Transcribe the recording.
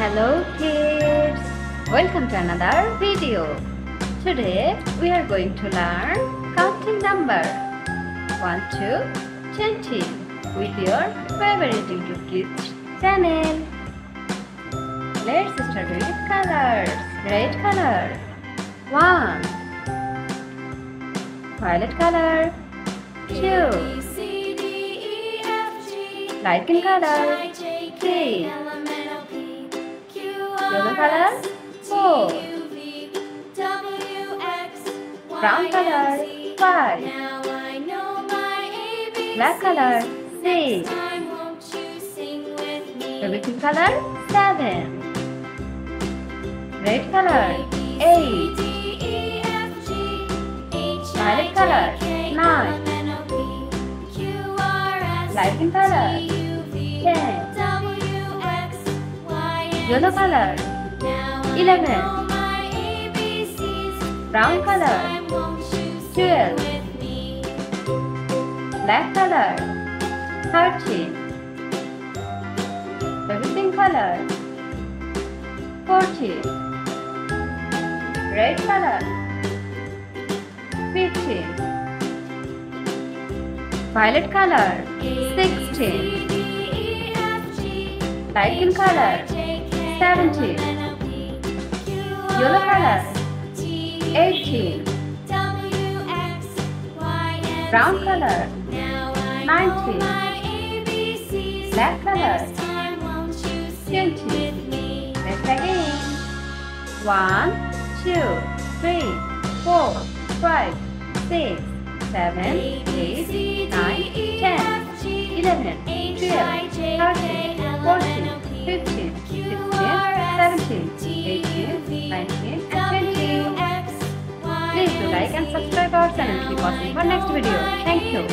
Hello kids! Welcome to another video. Today we are going to learn counting number 1 to 20 with your favorite YouTube Kids channel. Let's start with colors. Red color 1 Violet color 2 Light pink color color? 4 Brown color? 5 Black color? 6 Baby color? 7 Red color? 8 Violet color? 9 Light pink color? 10 Yellow color 11 Brown color. 12 Black color. 13 Baby pink color. 14 Red color. 15 Violet color. 16 Light color. 17 Yellow color 18 Brown color. 19 Black color. 20 Let's again 1 2 3 4 5 6 7 8 9 10 11 12 like and subscribe our channel. Keep watching for next video. Thank you.